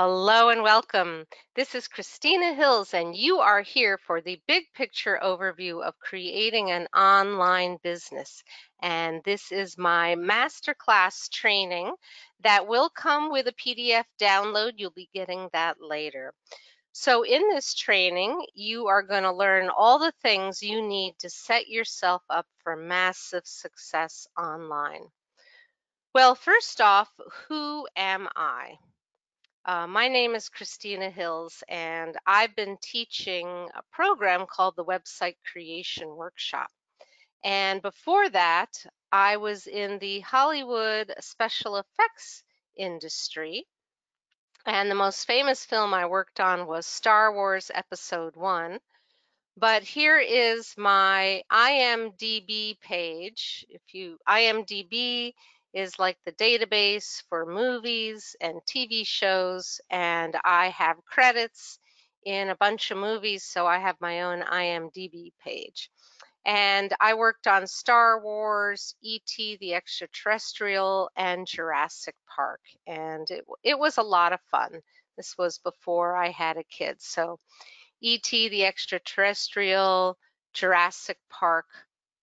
Hello and welcome. This is Christina Hills, and you are here for the big picture overview of creating an online business. And this is my masterclass training that will come with a PDF download. You'll be getting that later. So, in this training, you are going to learn all the things you need to set yourself up for massive success online. Well, first off, who am I? Uh, my name is Christina Hills, and I've been teaching a program called the Website Creation Workshop. And before that, I was in the Hollywood special effects industry. And the most famous film I worked on was Star Wars Episode 1. But here is my IMDb page. If you IMDb is like the database for movies and TV shows, and I have credits in a bunch of movies, so I have my own IMDb page. And I worked on Star Wars, E.T. the Extraterrestrial, and Jurassic Park. And it, it was a lot of fun. This was before I had a kid. So E.T. the Extraterrestrial, Jurassic Park,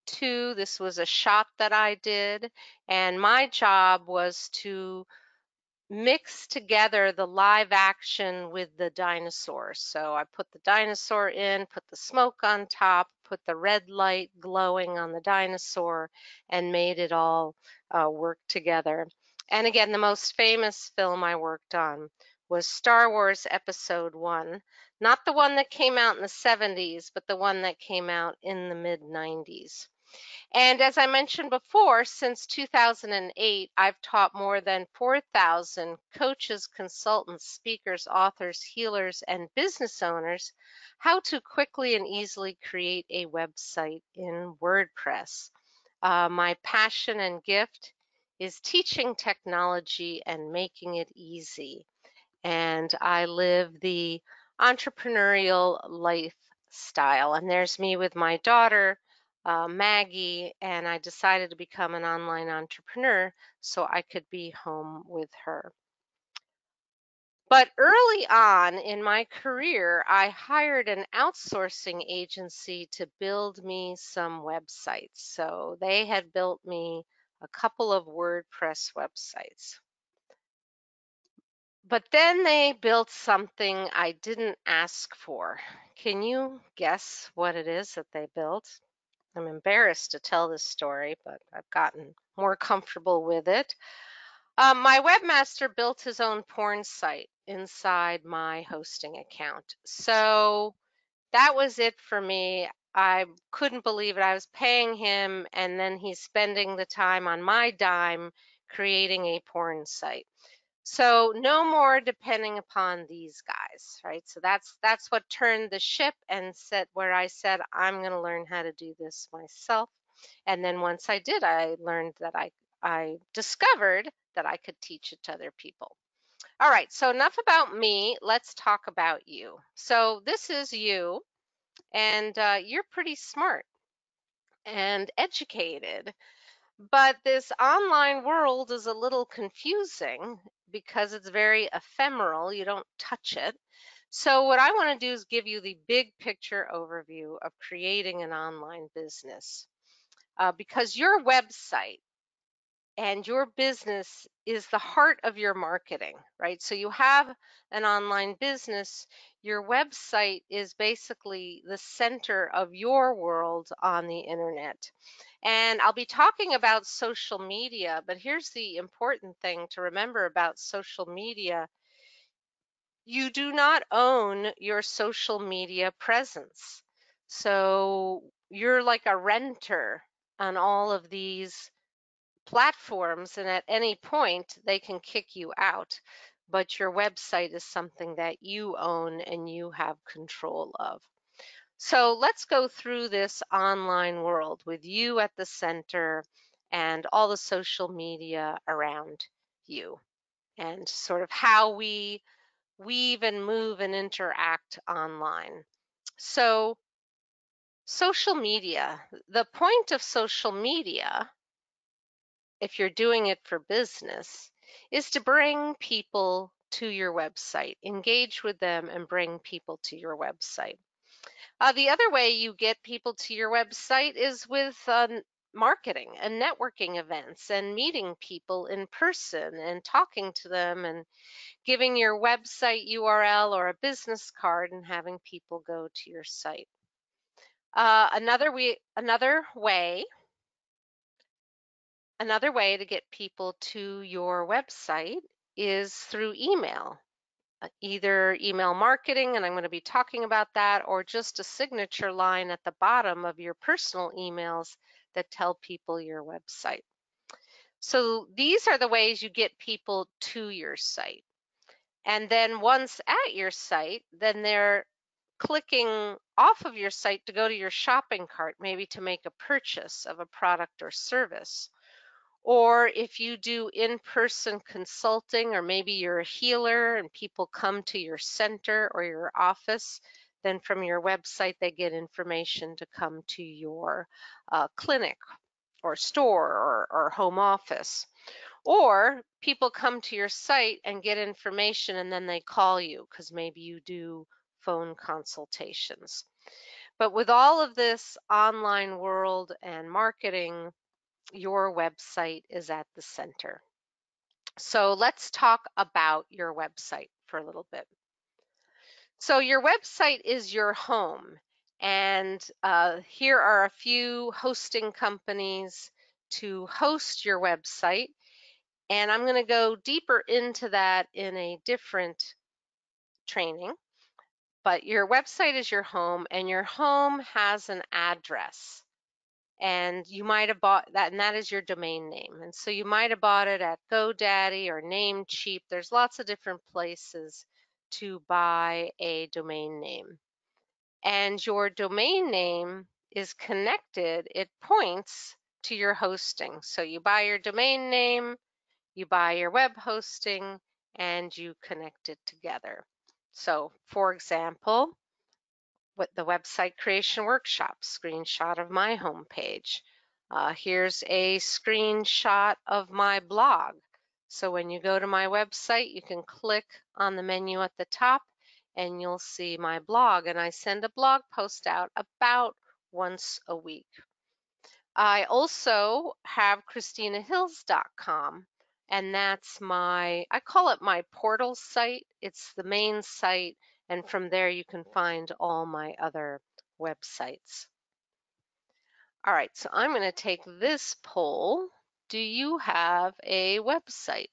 two, this was a shot that I did, and my job was to mix together the live action with the dinosaur. So I put the dinosaur in, put the smoke on top, put the red light glowing on the dinosaur, and made it all uh, work together. And again, the most famous film I worked on was Star Wars Episode 1. Not the one that came out in the 70s, but the one that came out in the mid 90s. And as I mentioned before, since 2008, I've taught more than 4,000 coaches, consultants, speakers, authors, healers, and business owners how to quickly and easily create a website in WordPress. Uh, my passion and gift is teaching technology and making it easy. And I live the entrepreneurial lifestyle. And there's me with my daughter uh, Maggie, and I decided to become an online entrepreneur so I could be home with her. But early on in my career, I hired an outsourcing agency to build me some websites. So they had built me a couple of WordPress websites. But then they built something I didn't ask for. Can you guess what it is that they built? I'm embarrassed to tell this story, but I've gotten more comfortable with it. Um, my webmaster built his own porn site inside my hosting account. So that was it for me. I couldn't believe it. I was paying him, and then he's spending the time on my dime creating a porn site. So no more depending upon these guys, right? So that's that's what turned the ship and said where I said I'm going to learn how to do this myself. And then once I did, I learned that I I discovered that I could teach it to other people. All right, so enough about me. Let's talk about you. So this is you, and uh, you're pretty smart and educated. But this online world is a little confusing because it's very ephemeral. You don't touch it. So what I want to do is give you the big picture overview of creating an online business. Uh, because your website and your business is the heart of your marketing, right? So you have an online business, your website is basically the center of your world on the internet. And I'll be talking about social media, but here's the important thing to remember about social media. You do not own your social media presence. So you're like a renter on all of these platforms, and at any point, they can kick you out. But your website is something that you own and you have control of. So let's go through this online world with you at the center and all the social media around you and sort of how we weave and move and interact online. So social media, the point of social media, if you're doing it for business, is to bring people to your website. Engage with them and bring people to your website. Uh, the other way you get people to your website is with uh, marketing and networking events and meeting people in person and talking to them and giving your website URL or a business card and having people go to your site. Uh, another we another way another way to get people to your website is through email. Uh, either email marketing, and I'm going to be talking about that, or just a signature line at the bottom of your personal emails that tell people your website. So these are the ways you get people to your site. And then once at your site, then they're clicking off of your site to go to your shopping cart, maybe to make a purchase of a product or service. Or if you do in-person consulting, or maybe you're a healer and people come to your center or your office, then from your website they get information to come to your uh, clinic or store or, or home office. Or people come to your site and get information and then they call you because maybe you do phone consultations. But with all of this online world and marketing, your website is at the center. So let's talk about your website for a little bit. So your website is your home. And uh, here are a few hosting companies to host your website. And I'm going to go deeper into that in a different training. But your website is your home, and your home has an address and you might have bought that and that is your domain name and so you might have bought it at godaddy or namecheap. There's lots of different places to buy a domain name and your domain name is connected it points to your hosting. So you buy your domain name you buy your web hosting and you connect it together. So for example what the website creation workshop screenshot of my homepage. Uh, here's a screenshot of my blog. So when you go to my website, you can click on the menu at the top and you'll see my blog. And I send a blog post out about once a week. I also have ChristinaHills.com and that's my, I call it my portal site. It's the main site and from there you can find all my other websites. All right, so I'm going to take this poll. Do you have a website?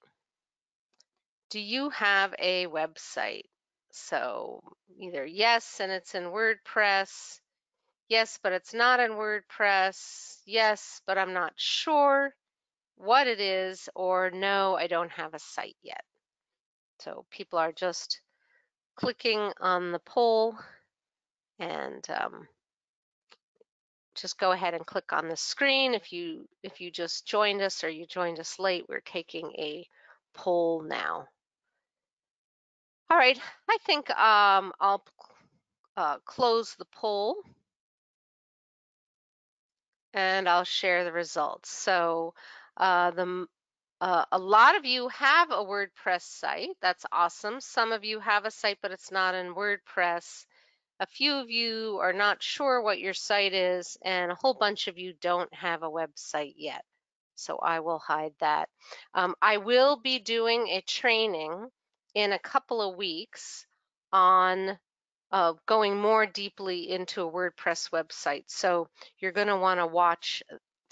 Do you have a website? So either yes, and it's in WordPress, yes, but it's not in WordPress, yes, but I'm not sure what it is, or no, I don't have a site yet. So people are just clicking on the poll and um, just go ahead and click on the screen. If you if you just joined us or you joined us late, we're taking a poll now. All right, I think um, I'll uh, close the poll and I'll share the results. So uh, the uh, a lot of you have a WordPress site. That's awesome. Some of you have a site, but it's not in WordPress. A few of you are not sure what your site is, and a whole bunch of you don't have a website yet. So I will hide that. Um, I will be doing a training in a couple of weeks on uh, going more deeply into a WordPress website. So you're going to want to watch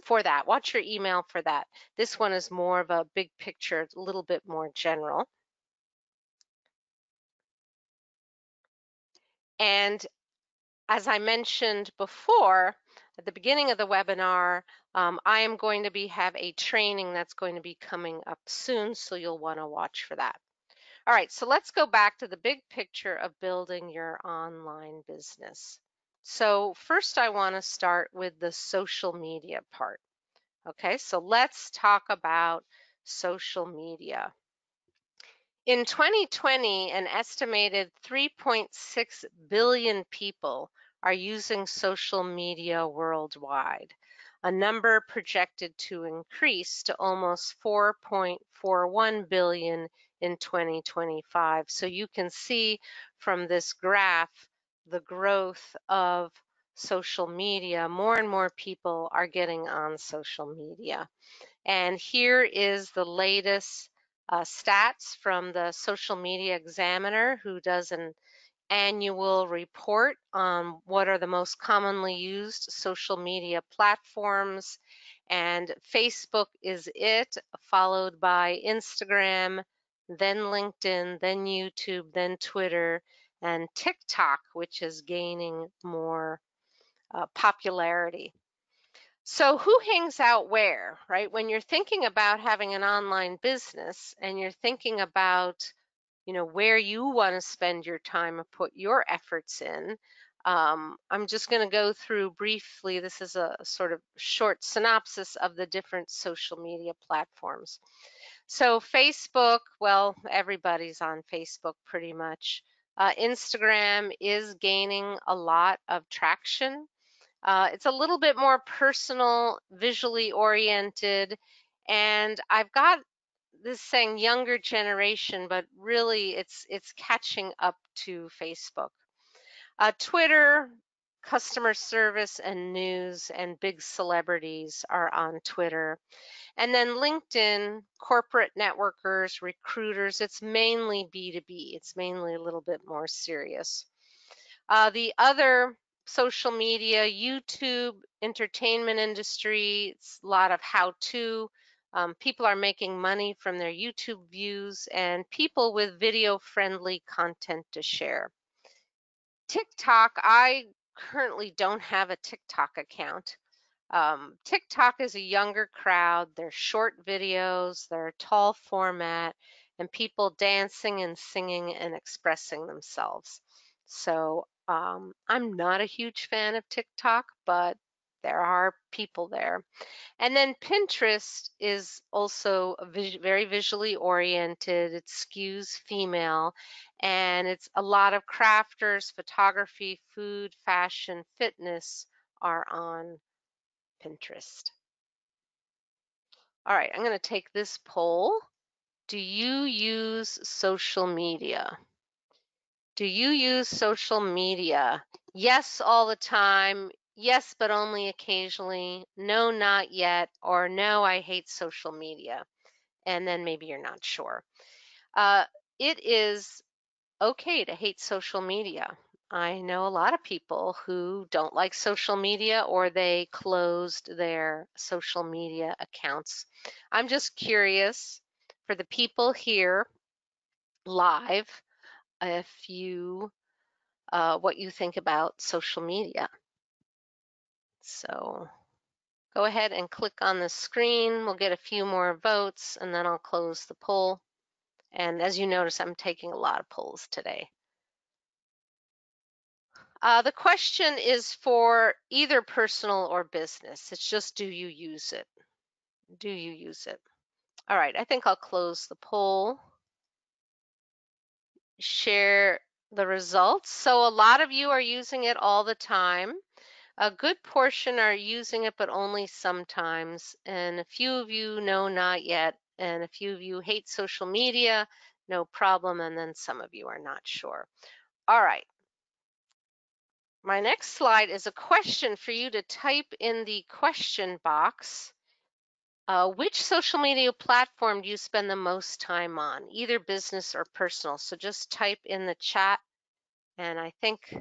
for that. Watch your email for that. This one is more of a big picture, a little bit more general. And as I mentioned before, at the beginning of the webinar, um, I am going to be have a training that's going to be coming up soon, so you'll want to watch for that. All right, so let's go back to the big picture of building your online business. So first I want to start with the social media part. Okay, so let's talk about social media. In 2020, an estimated 3.6 billion people are using social media worldwide, a number projected to increase to almost 4.41 billion in 2025. So you can see from this graph the growth of social media. More and more people are getting on social media. And here is the latest uh, stats from the Social Media Examiner, who does an annual report on what are the most commonly used social media platforms. And Facebook is it, followed by Instagram, then LinkedIn, then YouTube, then Twitter, and TikTok, which is gaining more uh, popularity. So, who hangs out where, right? When you're thinking about having an online business and you're thinking about, you know, where you want to spend your time and put your efforts in, um, I'm just going to go through briefly. This is a sort of short synopsis of the different social media platforms. So, Facebook, well, everybody's on Facebook pretty much. Uh, Instagram is gaining a lot of traction. Uh, it's a little bit more personal, visually oriented, and I've got this saying younger generation, but really it's it's catching up to Facebook. Uh, Twitter, customer service and news and big celebrities are on Twitter. And then LinkedIn, corporate networkers, recruiters, it's mainly B2B. It's mainly a little bit more serious. Uh, the other social media, YouTube, entertainment industry. It's a lot of how to. Um, people are making money from their YouTube views and people with video friendly content to share. TikTok, I currently don't have a TikTok account. Um, TikTok is a younger crowd. They're short videos, they're tall format, and people dancing and singing and expressing themselves. So um, I'm not a huge fan of TikTok, but there are people there. And then Pinterest is also vis very visually oriented. It skews female, and it's a lot of crafters, photography, food, fashion, fitness are on Pinterest. All right, I'm going to take this poll. Do you use social media? Do you use social media? Yes, all the time. Yes, but only occasionally. No, not yet. Or no, I hate social media. And then maybe you're not sure. Uh, it is okay to hate social media. I know a lot of people who don't like social media or they closed their social media accounts. I'm just curious for the people here live if you uh, what you think about social media. So go ahead and click on the screen. We'll get a few more votes and then I'll close the poll. And as you notice, I'm taking a lot of polls today. Uh, the question is for either personal or business. It's just do you use it? Do you use it? All right, I think I'll close the poll. Share the results. So a lot of you are using it all the time. A good portion are using it, but only sometimes. And a few of you know not yet. And a few of you hate social media, no problem. And then some of you are not sure. All right. My next slide is a question for you to type in the question box. Uh, which social media platform do you spend the most time on, either business or personal? So just type in the chat, and I think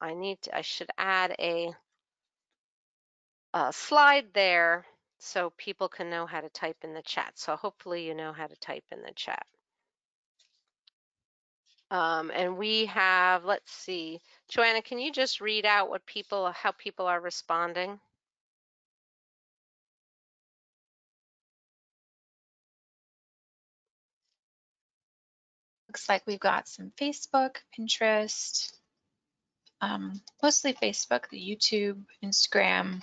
I need to, I should add a, a slide there so people can know how to type in the chat. So hopefully you know how to type in the chat. Um, and we have, let's see, Joanna, can you just read out what people, how people are responding? Looks like we've got some Facebook, Pinterest, um, mostly Facebook, the YouTube, Instagram,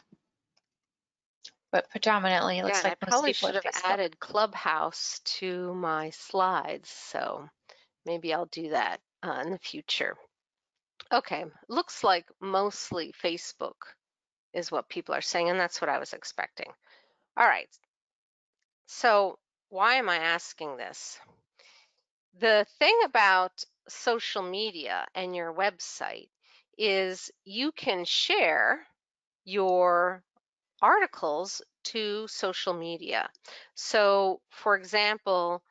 but predominantly it looks yeah, like I most probably people should have Facebook. added Clubhouse to my slides, so maybe I'll do that uh, in the future. Okay, looks like mostly Facebook is what people are saying, and that's what I was expecting. All right, so why am I asking this? The thing about social media and your website is you can share your articles to social media. So, for example,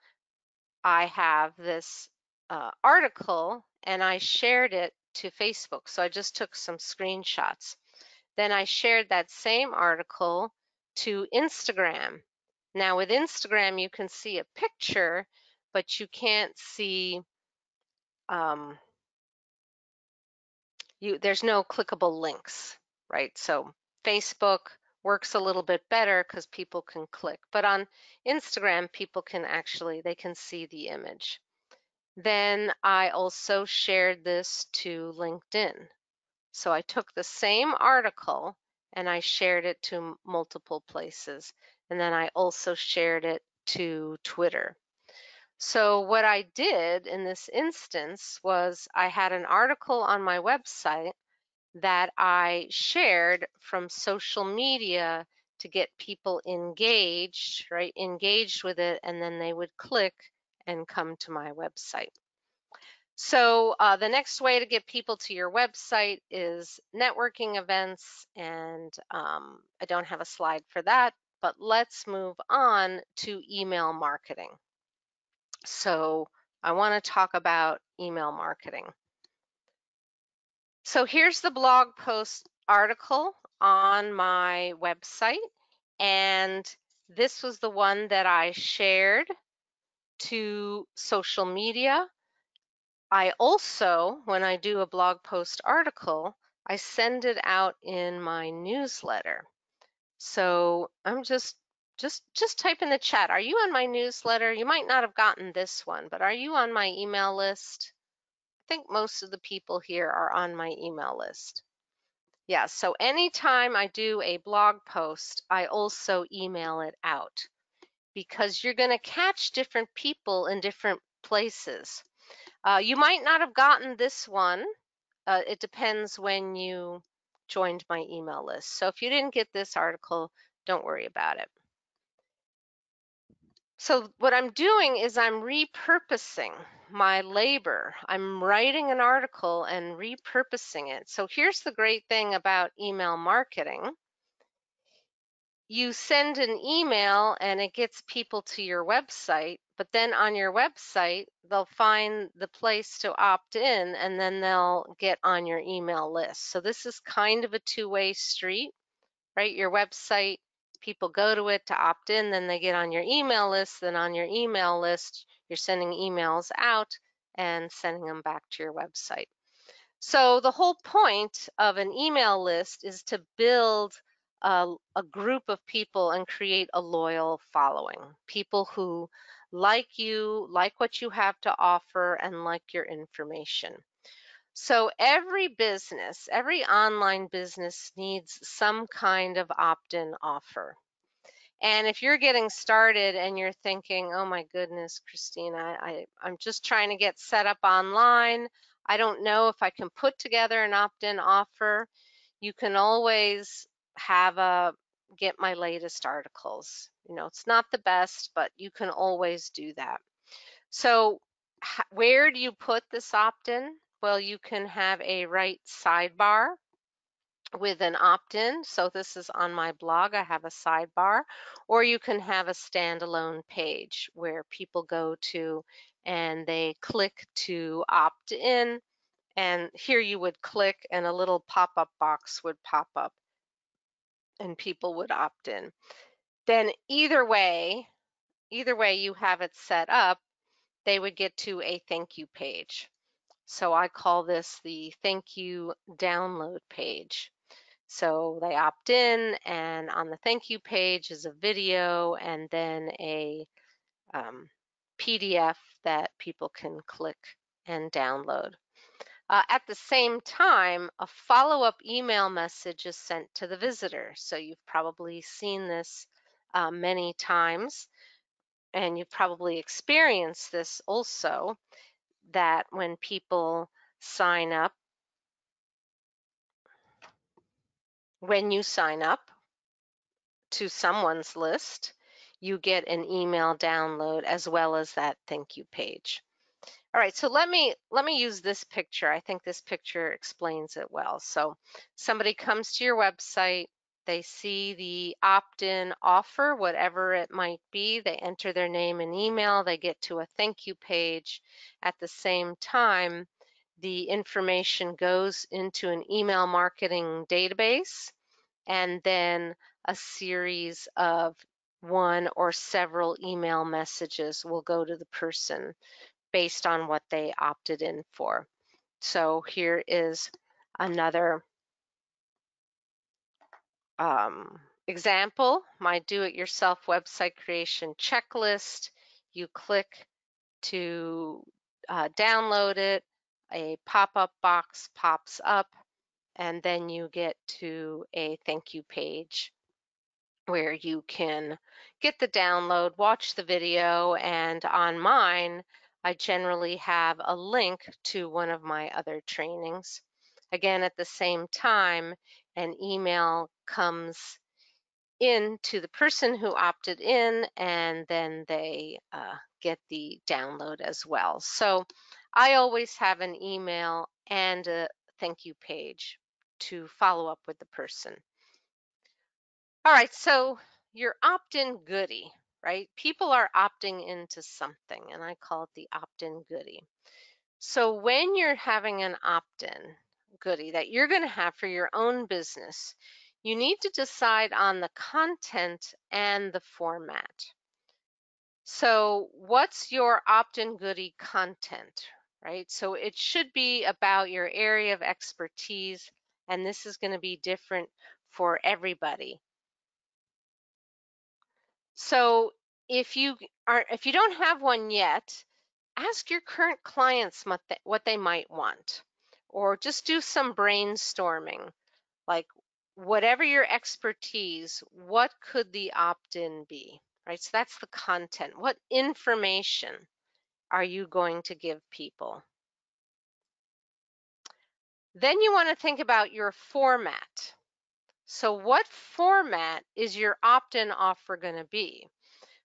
I have this uh, article and I shared it to Facebook. So I just took some screenshots. Then I shared that same article to Instagram. Now, with Instagram, you can see a picture, but you can't see um, you. There's no clickable links, right? So Facebook works a little bit better because people can click, but on Instagram, people can actually they can see the image. Then I also shared this to LinkedIn. So I took the same article and I shared it to multiple places. And then I also shared it to Twitter. So what I did in this instance was I had an article on my website that I shared from social media to get people engaged, right? Engaged with it, and then they would click and come to my website. So uh, the next way to get people to your website is networking events, and um, I don't have a slide for that, but let's move on to email marketing. So I want to talk about email marketing. So here's the blog post article on my website, and this was the one that I shared to social media I also, when I do a blog post article, I send it out in my newsletter. So I'm just just just type in the chat. Are you on my newsletter? You might not have gotten this one, but are you on my email list? I think most of the people here are on my email list. Yeah, so anytime I do a blog post, I also email it out because you're going to catch different people in different places. Uh, you might not have gotten this one. Uh, it depends when you joined my email list. So if you didn't get this article, don't worry about it. So what I'm doing is I'm repurposing my labor. I'm writing an article and repurposing it. So here's the great thing about email marketing you send an email and it gets people to your website, but then on your website, they'll find the place to opt in and then they'll get on your email list. So this is kind of a two-way street, right? Your website, people go to it to opt in, then they get on your email list, then on your email list, you're sending emails out and sending them back to your website. So the whole point of an email list is to build a, a, group of people and create a loyal following. People who like you, like what you have to offer, and like your information. So every business, every online business needs some kind of opt-in offer. And if you're getting started and you're thinking, oh my goodness, Christina, I, I'm just trying to get set up online. I don't know if I can put together an opt-in offer. You can always have a get my latest articles. You know, it's not the best, but you can always do that. So where do you put this opt-in? Well, you can have a right sidebar with an opt-in. So this is on my blog, I have a sidebar, or you can have a standalone page where people go to and they click to opt in. And here you would click and a little pop-up box would pop up and people would opt in. Then either way, either way you have it set up, they would get to a thank you page. So I call this the thank you download page. So they opt in and on the thank you page is a video and then a um, PDF that people can click and download. Uh, at the same time, a follow-up email message is sent to the visitor. So you've probably seen this uh, many times, and you've probably experienced this also, that when people sign up, when you sign up to someone's list, you get an email download as well as that thank you page. All right, so let me let me use this picture. I think this picture explains it well. So somebody comes to your website, they see the opt-in offer, whatever it might be, they enter their name and email, they get to a thank you page. At the same time, the information goes into an email marketing database and then a series of one or several email messages will go to the person based on what they opted in for. So here is another um, example, my do-it-yourself website creation checklist. You click to uh, download it, a pop-up box pops up, and then you get to a thank you page where you can get the download, watch the video, and on mine, I generally have a link to one of my other trainings. Again, at the same time, an email comes in to the person who opted in, and then they uh, get the download as well. So I always have an email and a thank you page to follow up with the person. All right, so your opt-in goodie, right? People are opting into something, and I call it the opt-in goodie. So when you're having an opt-in goodie that you're going to have for your own business, you need to decide on the content and the format. So what's your opt-in goodie content, right? So it should be about your area of expertise, and this is going to be different for everybody. So if you are if you don't have one yet, ask your current clients what they, what they might want or just do some brainstorming like whatever your expertise, what could the opt-in be? Right? So that's the content. What information are you going to give people? Then you want to think about your format. So what format is your opt-in offer going to be?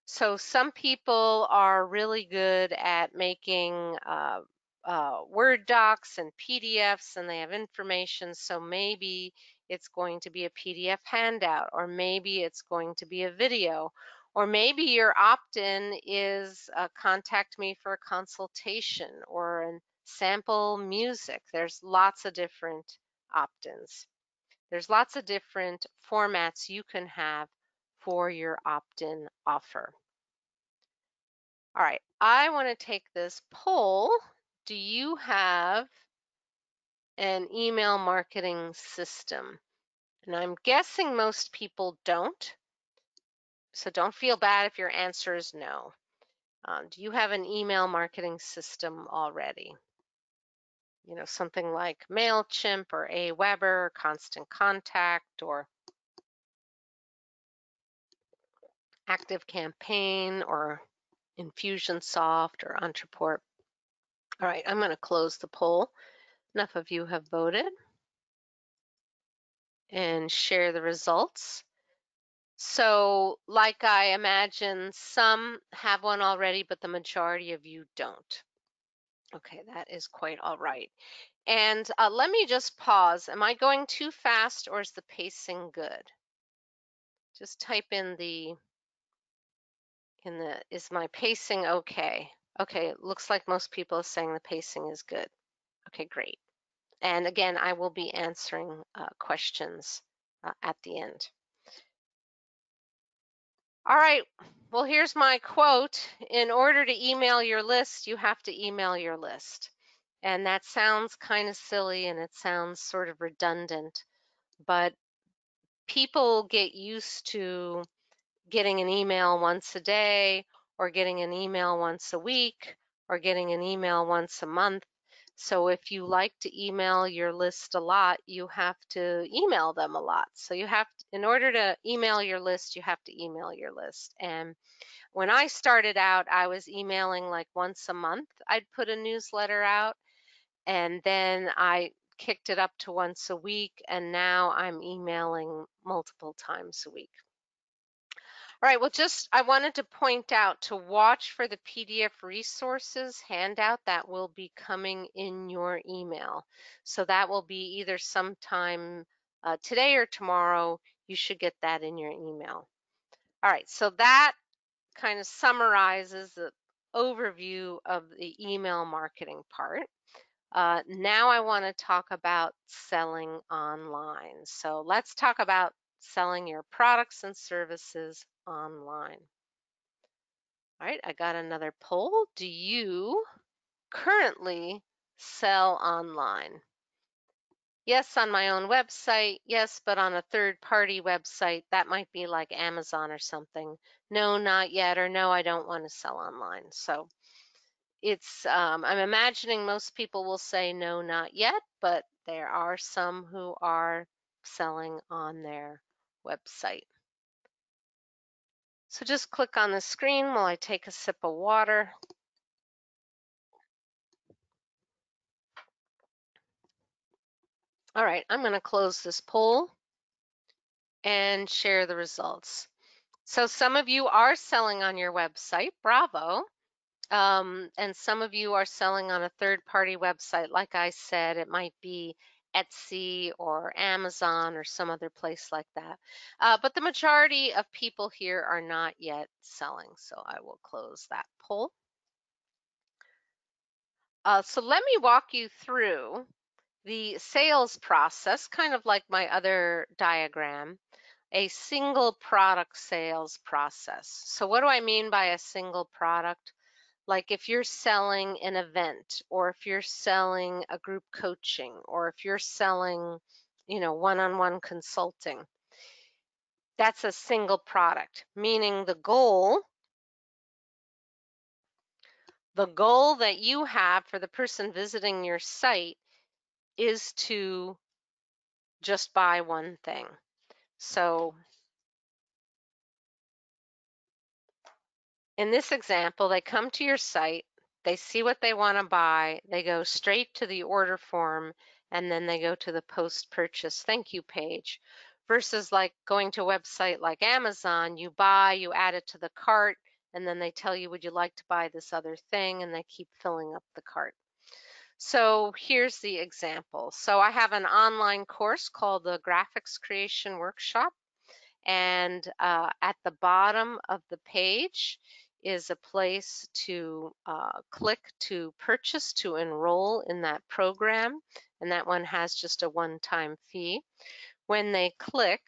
So some people are really good at making uh, uh, Word docs and PDFs and they have information. So maybe it's going to be a PDF handout or maybe it's going to be a video or maybe your opt-in is uh, contact me for a consultation or a sample music. There's lots of different opt-ins. There's lots of different formats you can have for your opt-in offer. All right, I want to take this poll. Do you have an email marketing system? And I'm guessing most people don't. So don't feel bad if your answer is no. Um, do you have an email marketing system already? You know, something like MailChimp or Aweber, or Constant Contact, or Active Campaign, or Infusionsoft or Ontraport. All right, I'm going to close the poll. Enough of you have voted and share the results. So like I imagine, some have one already, but the majority of you don't. Okay, that is quite all right. And uh, let me just pause. Am I going too fast or is the pacing good? Just type in the in the, is my pacing okay? Okay, it looks like most people are saying the pacing is good. Okay, great. And again, I will be answering uh, questions uh, at the end. All right, well, here's my quote. In order to email your list, you have to email your list. And that sounds kind of silly and it sounds sort of redundant, but people get used to getting an email once a day or getting an email once a week or getting an email once a month. So if you like to email your list a lot, you have to email them a lot. So you have, to, in order to email your list, you have to email your list. And when I started out, I was emailing like once a month. I'd put a newsletter out and then I kicked it up to once a week and now I'm emailing multiple times a week. All right, well, just I wanted to point out to watch for the PDF resources handout that will be coming in your email. So that will be either sometime uh, today or tomorrow. You should get that in your email. All right, so that kind of summarizes the overview of the email marketing part. Uh, now I want to talk about selling online. So let's talk about selling your products and services online. All right, I got another poll. Do you currently sell online? Yes, on my own website. Yes, but on a third party website, that might be like Amazon or something. No, not yet, or no, I don't want to sell online. So it's, um, I'm imagining most people will say no, not yet, but there are some who are selling on their website. So just click on the screen while I take a sip of water. All right, I'm going to close this poll and share the results. So some of you are selling on your website, bravo. Um, and some of you are selling on a third party website. Like I said, it might be Etsy or Amazon or some other place like that. Uh, but the majority of people here are not yet selling. So I will close that poll. Uh, so let me walk you through the sales process, kind of like my other diagram, a single product sales process. So what do I mean by a single product? Like if you're selling an event or if you're selling a group coaching or if you're selling, you know, one-on-one consulting, that's a single product, meaning the goal the goal that you have for the person visiting your site is to just buy one thing. So in this example, they come to your site, they see what they want to buy, they go straight to the order form, and then they go to the post-purchase thank you page. Versus like going to a website like Amazon, you buy, you add it to the cart, and then they tell you, would you like to buy this other thing? And they keep filling up the cart. So here's the example. So I have an online course called the Graphics Creation Workshop. And uh, at the bottom of the page is a place to uh, click to purchase, to enroll in that program. And that one has just a one-time fee. When they click,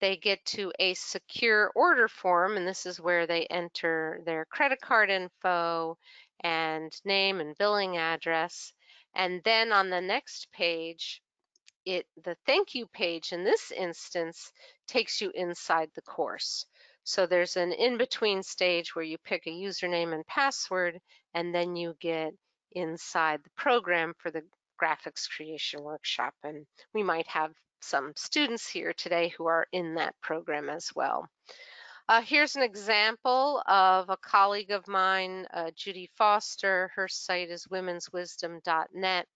they get to a secure order form, and this is where they enter their credit card info and name and billing address. And then on the next page, it the thank you page in this instance takes you inside the course. So there's an in-between stage where you pick a username and password, and then you get inside the program for the graphics creation workshop. And we might have some students here today who are in that program as well. Uh, here's an example of a colleague of mine, uh, Judy Foster. Her site is womenswisdom.net.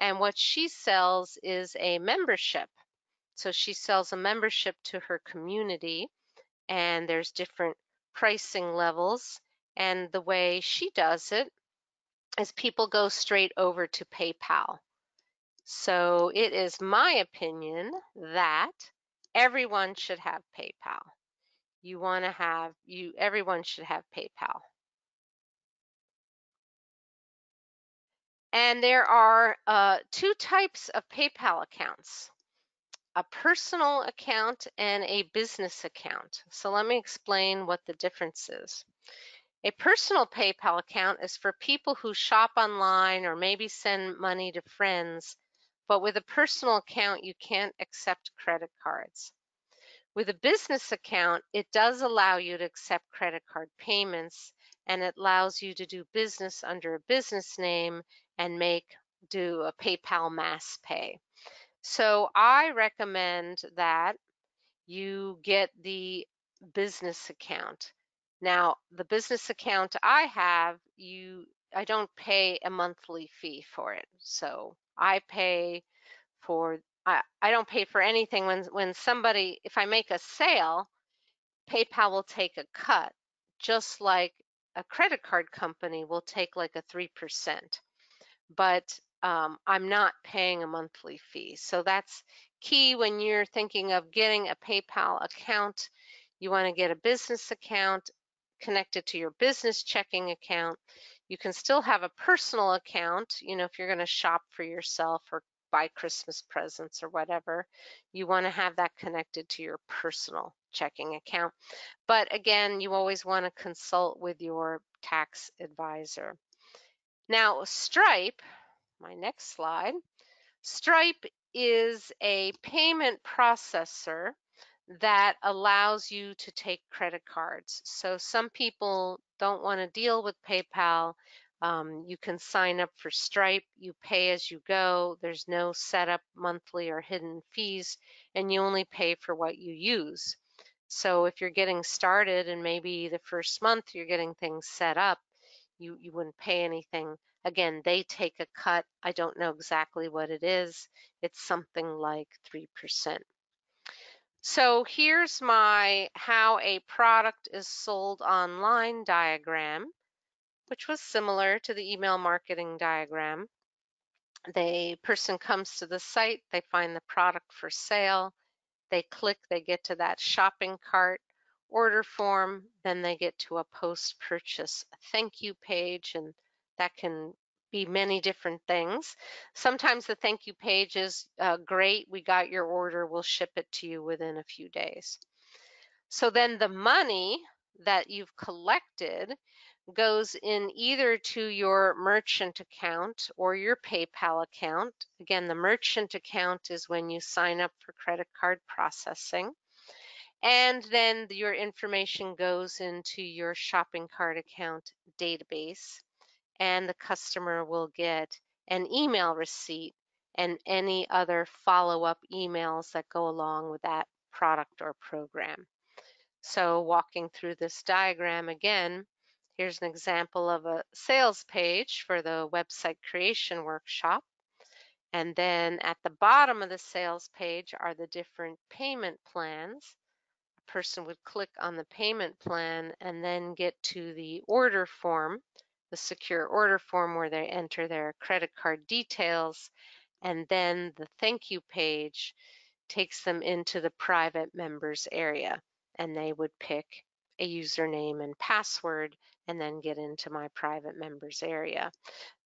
And what she sells is a membership. So she sells a membership to her community, and there's different pricing levels. And the way she does it is people go straight over to PayPal. So it is my opinion that everyone should have PayPal. You want to have you everyone should have PayPal. And there are uh, two types of PayPal accounts, a personal account and a business account. So let me explain what the difference is. A personal PayPal account is for people who shop online or maybe send money to friends but with a personal account, you can't accept credit cards. With a business account, it does allow you to accept credit card payments and it allows you to do business under a business name and make do a PayPal mass pay. So I recommend that you get the business account. Now, the business account I have, you I don't pay a monthly fee for it. So I pay for I, I don't pay for anything when when somebody if I make a sale PayPal will take a cut, just like a credit card company will take like a 3%. But um, I'm not paying a monthly fee. So that's key when you're thinking of getting a PayPal account. You want to get a business account connected to your business checking account. You can still have a personal account, you know, if you're going to shop for yourself or buy Christmas presents or whatever, you want to have that connected to your personal checking account. But again, you always want to consult with your tax advisor. Now, Stripe, my next slide, Stripe is a payment processor that allows you to take credit cards. So some people don't want to deal with PayPal. Um, you can sign up for Stripe. You pay as you go. There's no setup monthly or hidden fees, and you only pay for what you use. So if you're getting started and maybe the first month you're getting things set up, you, you wouldn't pay anything. Again, they take a cut. I don't know exactly what it is. It's something like 3%. So here's my how a product is sold online diagram, which was similar to the email marketing diagram. The person comes to the site, they find the product for sale, they click, they get to that shopping cart order form, then they get to a post-purchase thank you page, and that can be many different things. Sometimes the thank you page is uh, great, we got your order, we'll ship it to you within a few days. So then the money that you've collected goes in either to your merchant account or your PayPal account. Again, the merchant account is when you sign up for credit card processing. And then your information goes into your shopping cart account database and the customer will get an email receipt and any other follow-up emails that go along with that product or program. So walking through this diagram again, here's an example of a sales page for the website creation workshop. And then at the bottom of the sales page are the different payment plans. A person would click on the payment plan and then get to the order form the secure order form where they enter their credit card details, and then the thank you page takes them into the private members area, and they would pick a username and password and then get into my private members area.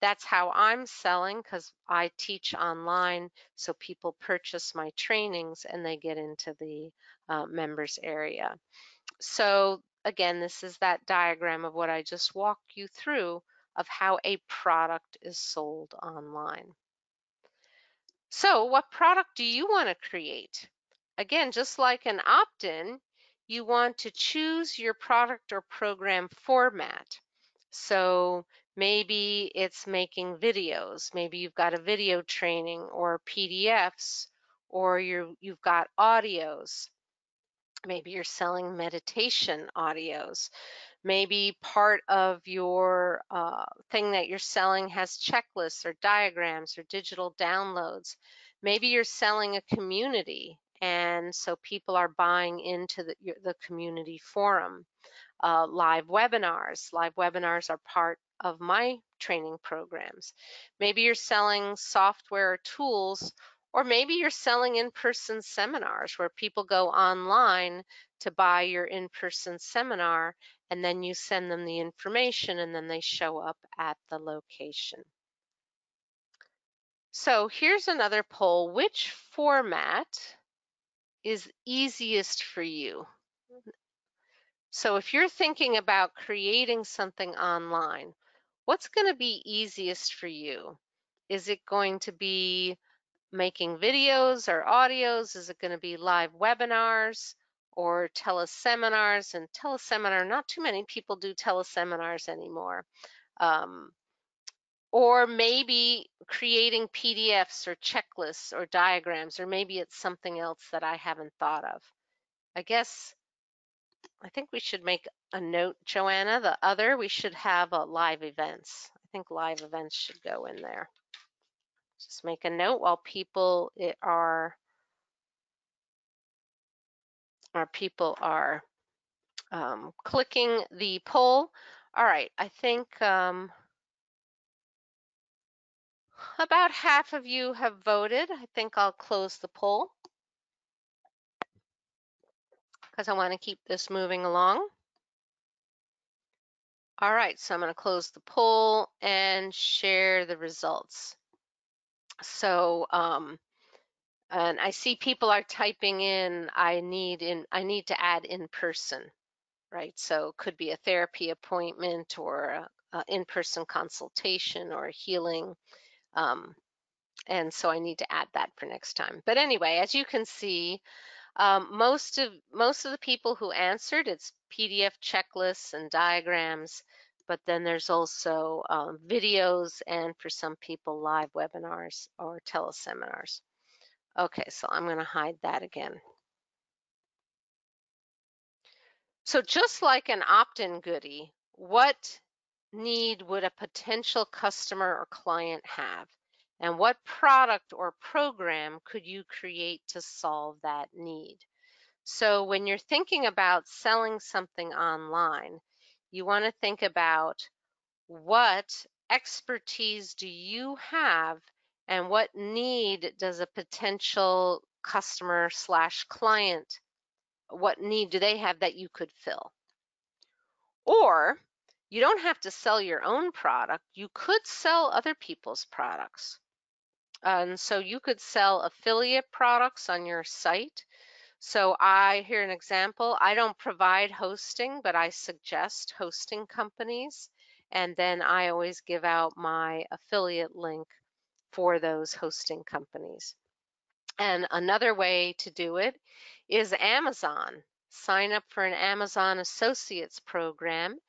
That's how I'm selling because I teach online, so people purchase my trainings and they get into the uh, members area. So again, this is that diagram of what I just walked you through of how a product is sold online. So what product do you want to create? Again, just like an opt-in, you want to choose your product or program format. So maybe it's making videos, maybe you've got a video training or PDFs, or you you've got audios. Maybe you're selling meditation audios. Maybe part of your uh, thing that you're selling has checklists or diagrams or digital downloads. Maybe you're selling a community and so people are buying into the, the community forum. Uh, live webinars. Live webinars are part of my training programs. Maybe you're selling software or tools or maybe you're selling in-person seminars where people go online to buy your in-person seminar and then you send them the information and then they show up at the location. So here's another poll. Which format is easiest for you? So if you're thinking about creating something online, what's going to be easiest for you? Is it going to be making videos or audios? Is it going to be live webinars or teleseminars? And teleseminar, not too many people do teleseminars anymore. Um, or maybe creating PDFs or checklists or diagrams, or maybe it's something else that I haven't thought of. I guess I think we should make a note, Joanna. The other, we should have a live events. I think live events should go in there. Just make a note while people are our people are um, clicking the poll. All right, I think um, about half of you have voted. I think I'll close the poll because I want to keep this moving along. All right, so I'm going to close the poll and share the results. So, um, and I see people are typing in, I need in, I need to add in person, right? So could be a therapy appointment or a, a in-person consultation or healing. Um, and so I need to add that for next time. But anyway, as you can see, um, most of most of the people who answered, it's PDF checklists and diagrams, but then there's also um, videos and for some people live webinars or teleseminars. Okay, so I'm going to hide that again. So just like an opt-in goodie, what need would a potential customer or client have? And what product or program could you create to solve that need? So when you're thinking about selling something online, you want to think about what expertise do you have and what need does a potential customer slash client, what need do they have that you could fill? Or you don't have to sell your own product. You could sell other people's products. And so you could sell affiliate products on your site. So I, here an example, I don't provide hosting, but I suggest hosting companies. And then I always give out my affiliate link for those hosting companies. And another way to do it is Amazon. Sign up for an Amazon Associates program,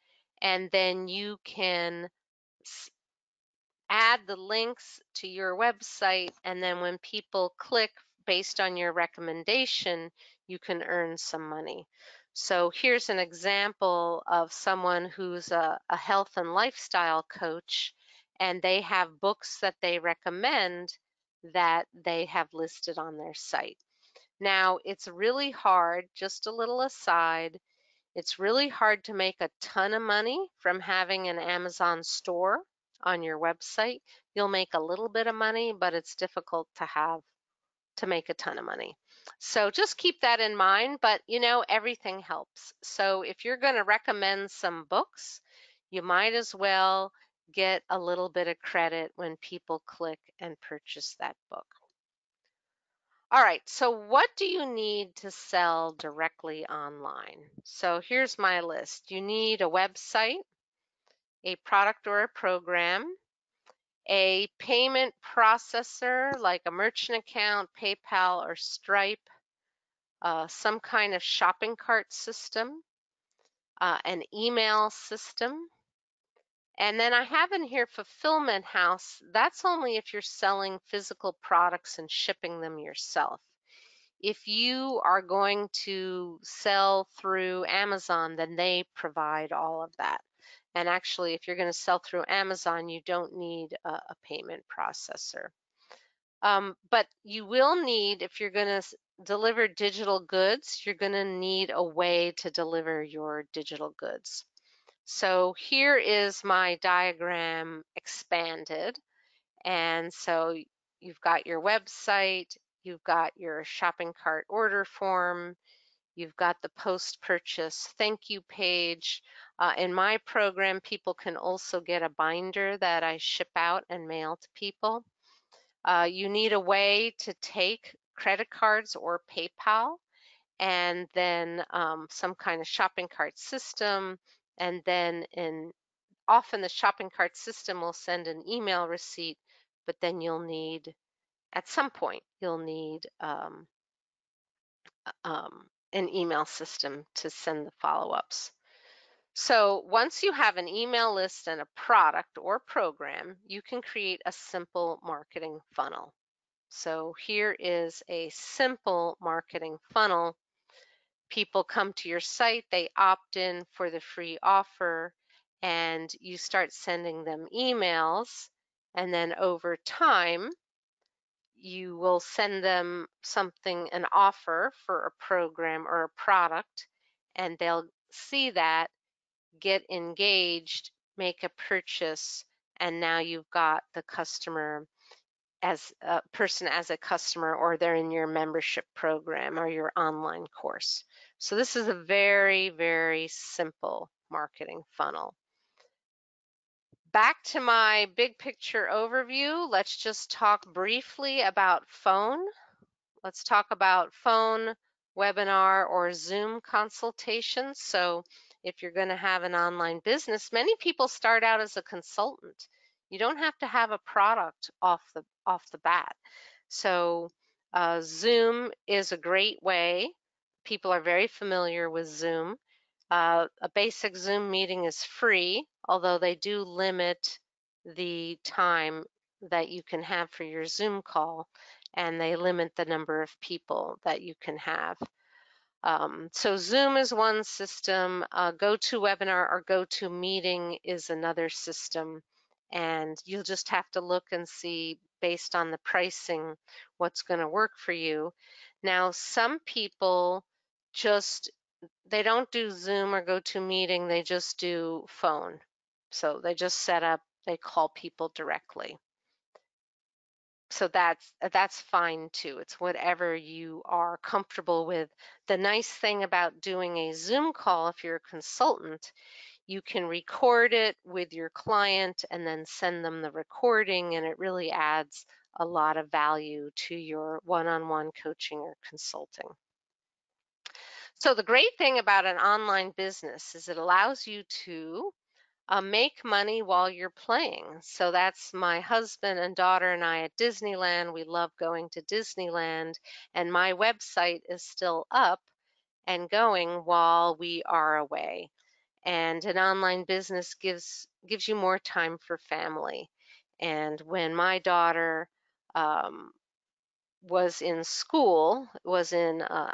and then you can add the links to your website, and then when people click based on your recommendation, you can earn some money. So here's an example of someone who's a, a health and lifestyle coach, and they have books that they recommend that they have listed on their site. Now, it's really hard, just a little aside, it's really hard to make a ton of money from having an Amazon store on your website. You'll make a little bit of money, but it's difficult to have to make a ton of money. So just keep that in mind, but you know, everything helps. So if you're going to recommend some books, you might as well get a little bit of credit when people click and purchase that book. All right, so what do you need to sell directly online? So here's my list. You need a website, a product or a program, a payment processor like a merchant account, PayPal, or Stripe, uh, some kind of shopping cart system, uh, an email system. And then I have in here fulfillment house. That's only if you're selling physical products and shipping them yourself. If you are going to sell through Amazon, then they provide all of that. And actually, if you're going to sell through Amazon, you don't need a, a payment processor. Um, but you will need, if you're going to deliver digital goods, you're going to need a way to deliver your digital goods. So here is my diagram expanded. And so you've got your website, you've got your shopping cart order form, you've got the post-purchase thank you page. Uh, in my program, people can also get a binder that I ship out and mail to people. Uh, you need a way to take credit cards or PayPal and then um, some kind of shopping cart system. And then in often the shopping cart system will send an email receipt, but then you'll need, at some point, you'll need um, um, an email system to send the follow-ups. So once you have an email list and a product or program, you can create a simple marketing funnel. So here is a simple marketing funnel. People come to your site, they opt in for the free offer, and you start sending them emails. And then over time, you will send them something, an offer for a program or a product, and they'll see that, get engaged, make a purchase, and now you've got the customer as a person as a customer or they're in your membership program or your online course. So this is a very, very simple marketing funnel. Back to my big picture overview, let's just talk briefly about phone. Let's talk about phone, webinar, or Zoom consultations. So if you're going to have an online business, many people start out as a consultant. You don't have to have a product off the off the bat. So uh, Zoom is a great way. People are very familiar with Zoom. Uh, a basic Zoom meeting is free, although they do limit the time that you can have for your Zoom call, and they limit the number of people that you can have. Um, so Zoom is one system, uh, GoToWebinar or GoToMeeting is another system, and you'll just have to look and see based on the pricing what's going to work for you. Now, some people just they don't do Zoom or GoToMeeting, they just do phone. So they just set up, they call people directly. So that's that's fine too. It's whatever you are comfortable with. The nice thing about doing a Zoom call if you're a consultant, you can record it with your client and then send them the recording and it really adds a lot of value to your one-on-one -on -one coaching or consulting. So the great thing about an online business is it allows you to uh, make money while you're playing. So that's my husband and daughter and I at Disneyland. We love going to Disneyland, and my website is still up and going while we are away. And an online business gives gives you more time for family. And when my daughter um, was in school, was in uh,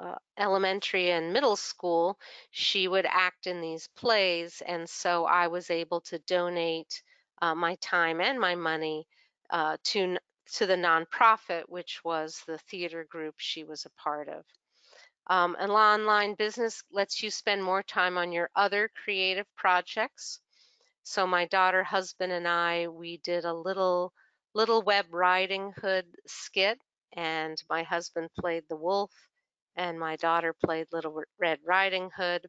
uh, elementary and middle school, she would act in these plays. And so I was able to donate uh, my time and my money uh, to, to the nonprofit, which was the theater group she was a part of. Um, an online business lets you spend more time on your other creative projects. So my daughter, husband, and I, we did a little little Web Riding Hood skit, and my husband played the wolf, and my daughter played Little Red Riding Hood.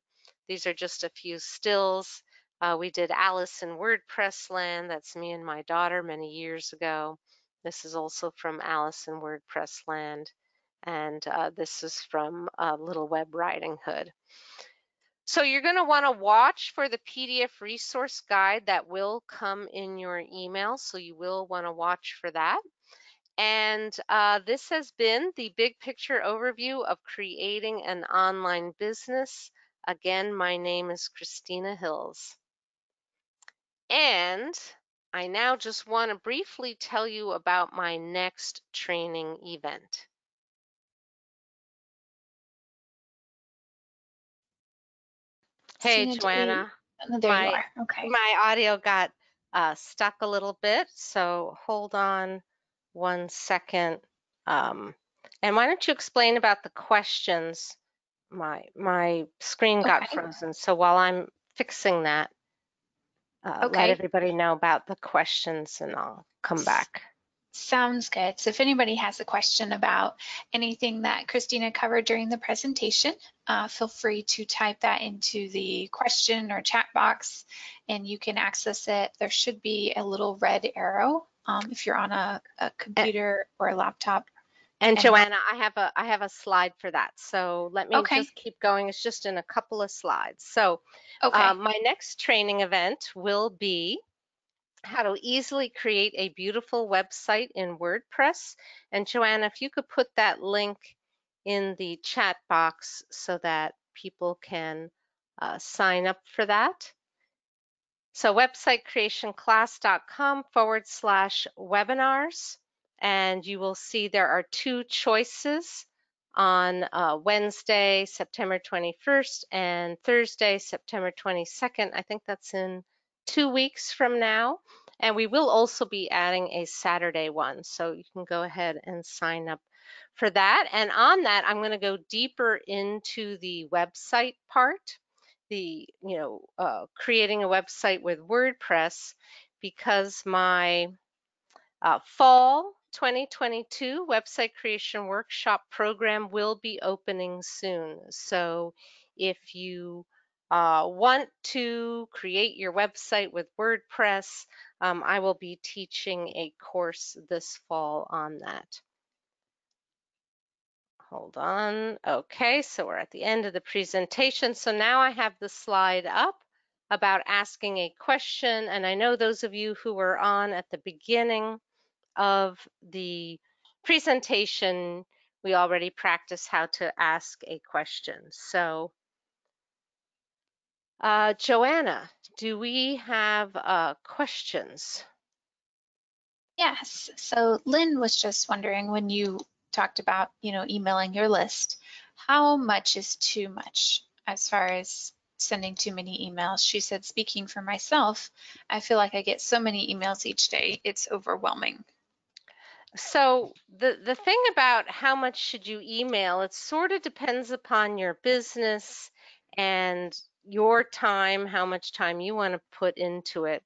These are just a few stills. Uh, we did Alice in WordPress Land. That's me and my daughter many years ago. This is also from Alice in WordPress Land. And uh, this is from uh, Little Web Riding Hood. So you're going to want to watch for the PDF resource guide that will come in your email. So you will want to watch for that. And uh, this has been the big picture overview of creating an online business. Again, my name is Christina Hills. And I now just want to briefly tell you about my next training event. Hey, Joanna. Oh, there my, you are. Okay. My audio got uh, stuck a little bit, so hold on one second. Um, and why don't you explain about the questions? My my screen got okay. frozen, so while I'm fixing that, uh, okay. let everybody know about the questions, and I'll come back. Sounds good. So if anybody has a question about anything that Christina covered during the presentation, uh, feel free to type that into the question or chat box and you can access it. There should be a little red arrow um, if you're on a, a computer or a laptop. And, and Joanna, I have a I have a slide for that. So let me okay. just keep going. It's just in a couple of slides. So okay. uh, my next training event will be how to easily create a beautiful website in WordPress. And Joanna, if you could put that link in the chat box so that people can uh, sign up for that. So websitecreationclass.com forward slash webinars. And you will see there are two choices on uh, Wednesday, September 21st and Thursday, September 22nd. I think that's in two weeks from now. And we will also be adding a Saturday one. So you can go ahead and sign up for that. And on that, I'm going to go deeper into the website part. The, you know, uh, creating a website with WordPress because my uh, fall 2022 website creation workshop program will be opening soon. So if you uh, want to create your website with WordPress, um, I will be teaching a course this fall on that. Hold on. Okay, so we're at the end of the presentation. So now I have the slide up about asking a question. And I know those of you who were on at the beginning of the presentation, we already practiced how to ask a question. So uh, Joanna, do we have uh, questions? Yes. So Lynn was just wondering when you talked about, you know, emailing your list, how much is too much as far as sending too many emails? She said, speaking for myself, I feel like I get so many emails each day, it's overwhelming. So the the thing about how much should you email, it sort of depends upon your business and your time, how much time you want to put into it.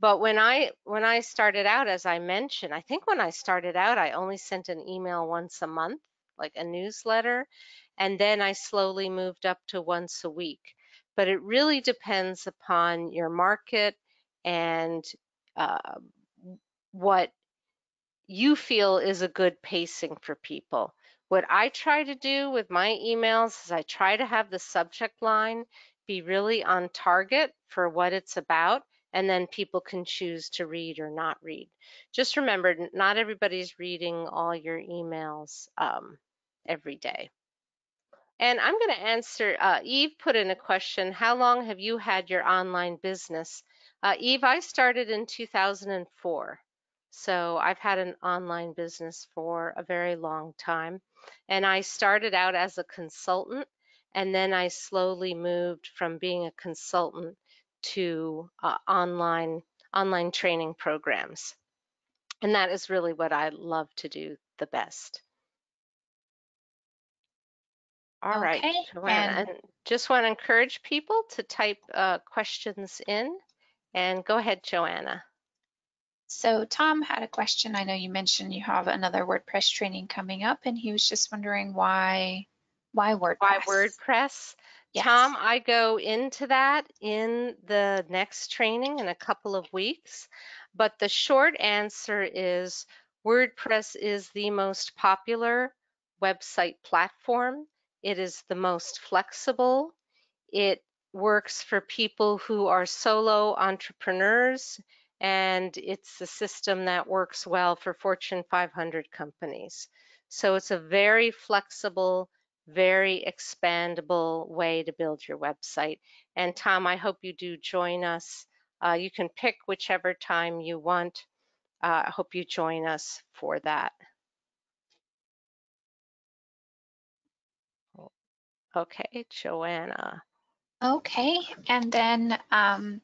But when I when I started out, as I mentioned, I think when I started out, I only sent an email once a month, like a newsletter, and then I slowly moved up to once a week. But it really depends upon your market and uh, what you feel is a good pacing for people. What I try to do with my emails is I try to have the subject line be really on target for what it's about, and then people can choose to read or not read. Just remember, not everybody's reading all your emails um, every day. And I'm going to answer, uh, Eve put in a question, how long have you had your online business? Uh, Eve, I started in 2004. So I've had an online business for a very long time. And I started out as a consultant and then I slowly moved from being a consultant to uh, online online training programs. And that is really what I love to do the best. All right, Okay, Joanna, and- and just want to encourage people to type uh, questions in and go ahead, Joanna. So Tom had a question. I know you mentioned you have another WordPress training coming up, and he was just wondering why, why WordPress? Why WordPress? Yes. Tom, I go into that in the next training in a couple of weeks. But the short answer is WordPress is the most popular website platform. It is the most flexible. It works for people who are solo entrepreneurs, and it's a system that works well for Fortune 500 companies. So it's a very flexible, very expandable way to build your website. And Tom, I hope you do join us. Uh, you can pick whichever time you want. Uh, I hope you join us for that. Okay, Joanna. Okay, and then um,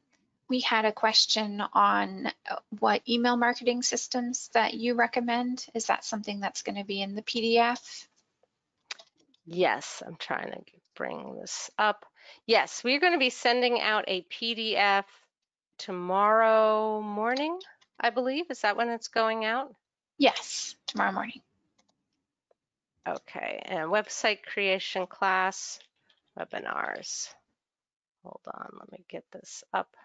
we had a question on uh, what email marketing systems that you recommend. Is that something that's going to be in the PDF? Yes, I'm trying to bring this up. Yes, we're going to be sending out a PDF tomorrow morning, I believe. Is that when it's going out? Yes, tomorrow morning. Okay, and website creation class webinars. Hold on, let me get this up.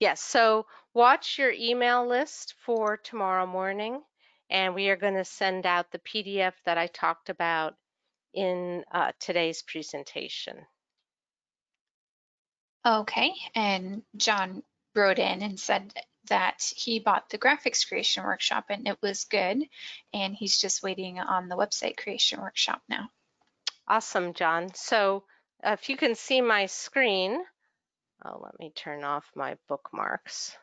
Yes, so watch your email list for tomorrow morning, and we are going to send out the PDF that I talked about in uh, today's presentation. Okay, and John wrote in and said that he bought the graphics creation workshop and it was good, and he's just waiting on the website creation workshop now. Awesome, John. So uh, if you can see my screen, oh, let me turn off my bookmarks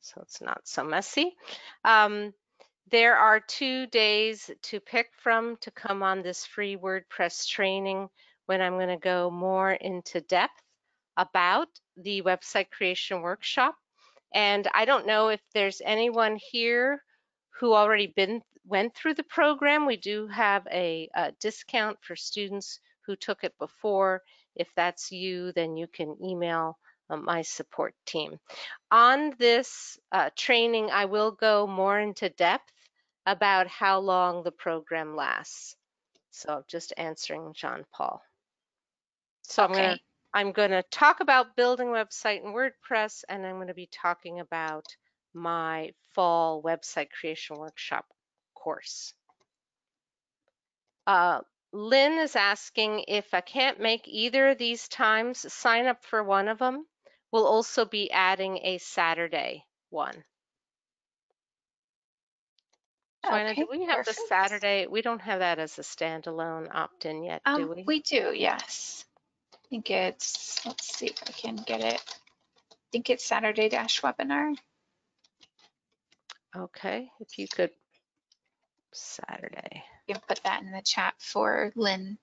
so it's not so messy. Um, there are two days to pick from to come on this free WordPress training when I'm going to go more into depth about the website creation workshop. And I don't know if there's anyone here who already been went through the program. We do have a, a discount for students who took it before. If that's you, then you can email uh, my support team. On this uh, training, I will go more into depth about how long the program lasts. So I'm just answering John Paul. So I'm gonna I'm gonna talk about building website in WordPress, and I'm gonna be talking about my fall website creation workshop course. Uh, Lynn is asking if I can't make either of these times, sign up for one of them. We'll also be adding a Saturday one. Joanna, do we have the. Saturday? We don't have that as a standalone opt-in yet, do Um, we? we do, yes. I think it's, let's see if I can get it. I think it's Saturday dash webinar. Okay, if you could, Saturday. You can put that in the chat for Lynn.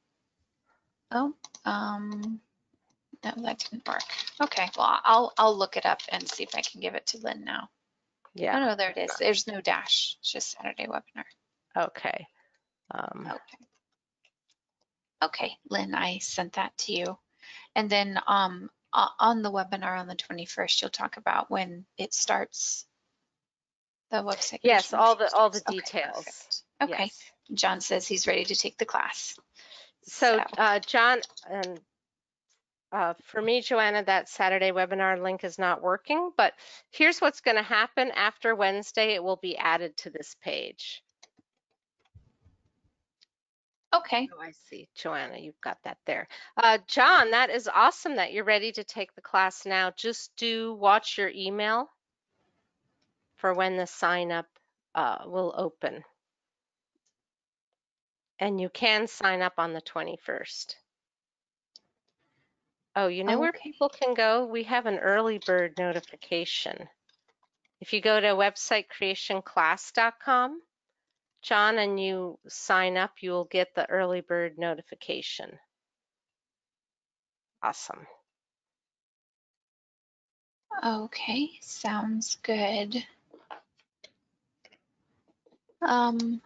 Oh, um, no, that didn't work. Okay, well, I'll, I'll look it up and see if I can give it to Lynn now. Oh, Yeah, no, there it is. There's no dash, it's just Saturday webinar. okay. Um, Okay. Okay, Lynn, I sent that to you. And then um, on the webinar on the 21st, you'll talk about when it starts. The website. Yes, all the all the. Okay, details. perfect. Okay, Yes. John says he's ready to take the class. So, uh, John, and uh, for me, Joanna, that Saturday webinar link is not working, but here's what's going to happen after Wednesday. It will be added to this page. Okay, Oh, I see. Joanna, you've got that there. Uh, John, that is awesome that you're ready to take the class now. Just do watch your email for when the sign up uh, will open. And you can sign up on the 21st. Oh, you know where people can go? We have an early bird notification. If you go to websitecreationclass.com, John, and you sign up, you will get the early bird notification. Awesome. okay, sounds good. Um,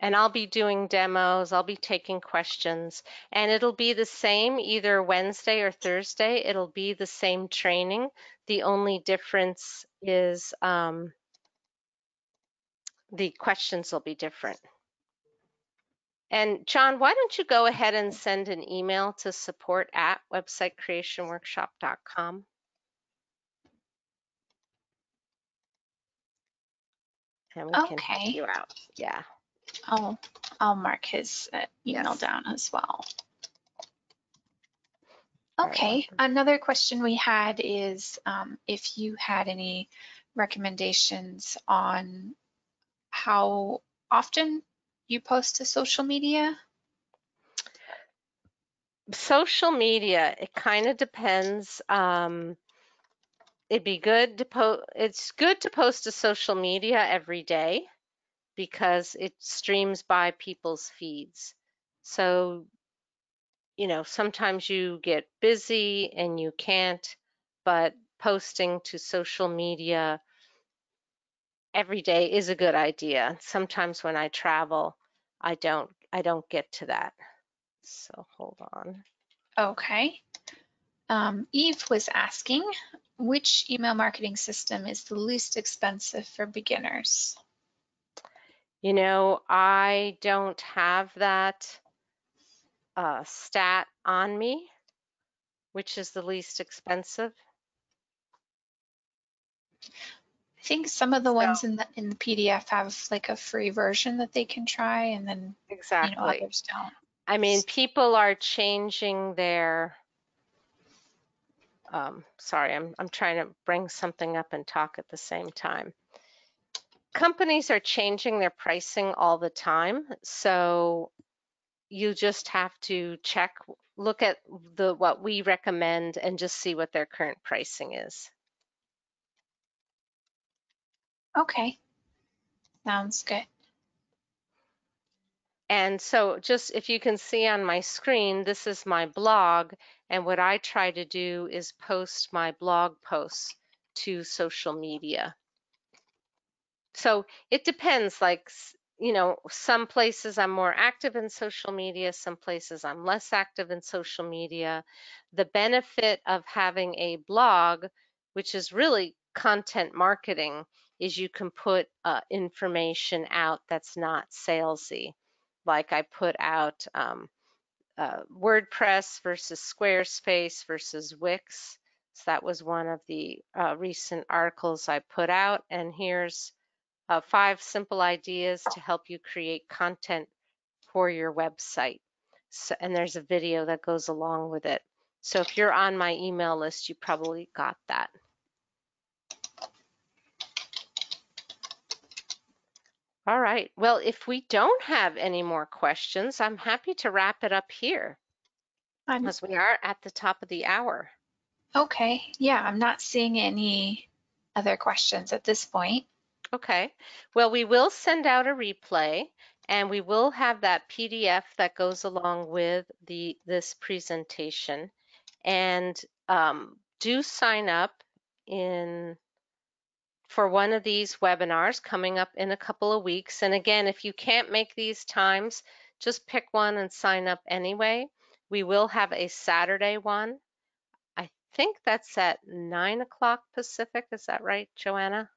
And I'll be doing demos, I'll be taking questions, and it'll be the same either Wednesday or Thursday. It'll be the same training. The only difference is um, the questions will be different. And John, why don't you go ahead and send an email to support at websitecreationworkshop.com? And we can help you out. Yeah. I'll, I'll mark his uh, email Yes. down as well. Okay, another question we had is um, if you had any recommendations on how often you post to social media? Social media, it kind of depends. Um, it'd be good to post, it's good to post to social media every day because it streams by people's feeds. So, you know, sometimes you get busy and you can't, but posting to social media every day is a good idea. Sometimes when I travel, I don't I don't get to that. So hold on. Okay. Um, Eve was asking, which email marketing system is the least expensive for beginners? You know, I don't have that uh, stat on me, which is the least expensive. I think some of the So- ones in the in the PDF have like a free version that they can try, and then you know Exactly. others don't. I mean, people are changing their. Um, sorry, I'm I'm trying to bring something up and talk at the same time. Companies are changing their pricing all the time, so you just have to check, look at the what we recommend, and just see what their current pricing is. Okay, sounds good. And so just if you can see on my screen, this is my blog. And what I try to do is post my blog posts to social media. So it depends, like you know, some places I'm more active in social media, some places I'm less active in social media. The benefit of having a blog, which is really content marketing, is you can put uh, information out that's not salesy. Like I put out um, uh, WordPress versus Squarespace versus Wix. So that was one of the uh, recent articles I put out. And here's uh, five simple ideas to help you create content for your website. So, and there's a video that goes along with it. So if you're on my email list, you probably got that. All right. Well, if we don't have any more questions, I'm happy to wrap it up here I'm, as we are at the top of the hour. okay, yeah, I'm not seeing any other questions at this point. Okay. Well, we will send out a replay and we will have that PDF that goes along with the this presentation. And um, do sign up in for one of these webinars coming up in a couple of weeks. And again, if you can't make these times, just pick one and sign up anyway. We will have a Saturday one. I think that's at nine o'clock Pacific. Is that right, Joanna?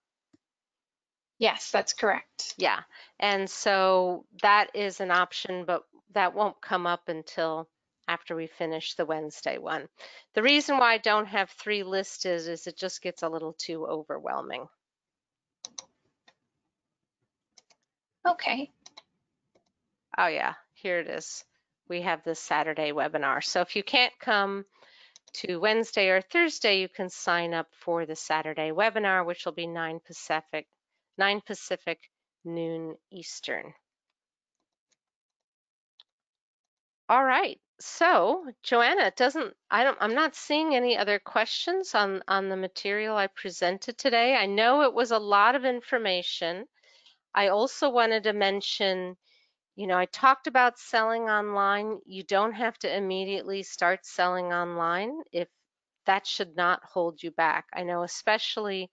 Yes, that's correct. Yeah. And so that is an option, but that won't come up until after we finish the Wednesday one. The reason why I don't have three listed is it just gets a little too overwhelming. Okay, Oh yeah, here it is. We have this Saturday webinar. So if you can't come to Wednesday or Thursday, you can sign up for the Saturday webinar, which will be 9 Pacific, 9 Pacific, noon Eastern. All right. So, Joanna, it doesn't I don't I'm not seeing any other questions on on the material I presented today. I know it was a lot of information. I also wanted to mention, you know, I talked about selling online. You don't have to immediately start selling online if that should not hold you back. I know especially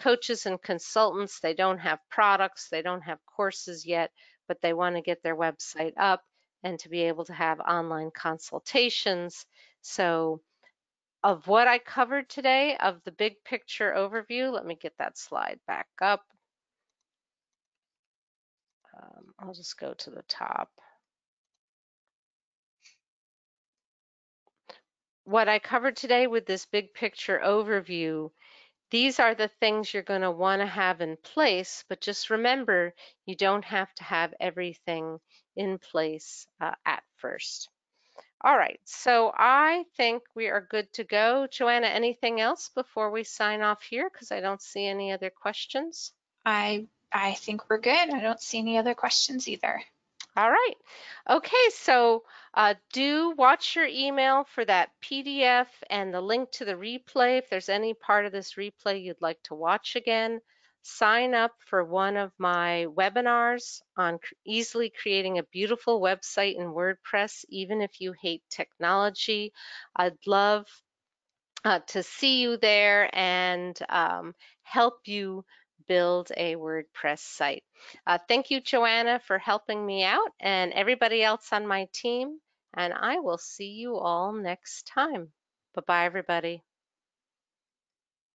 coaches and consultants, they don't have products, they don't have courses yet, but they want to get their website up and to be able to have online consultations. So of what I covered today, of the big picture overview, let me get that slide back up. Um, I'll just go to the top. What I covered today with this big picture overview, these are the things you're going to want to have in place, but just remember you don't have to have everything in place uh, at first. All right, so I think we are good to go. Joanna, anything else before we sign off here? Because I don't see any other questions. I I think we're good. I don't see any other questions either. All right. Okay, so uh, do watch your email for that PDF and the link to the replay. If there's any part of this replay you'd like to watch again, sign up for one of my webinars on easily creating a beautiful website in WordPress, even if you hate technology. I'd love uh, to see you there and um, help you build a WordPress site. Uh, thank you, Joanna, for helping me out and everybody else on my team. And I will see you all next time. Bye-bye, everybody.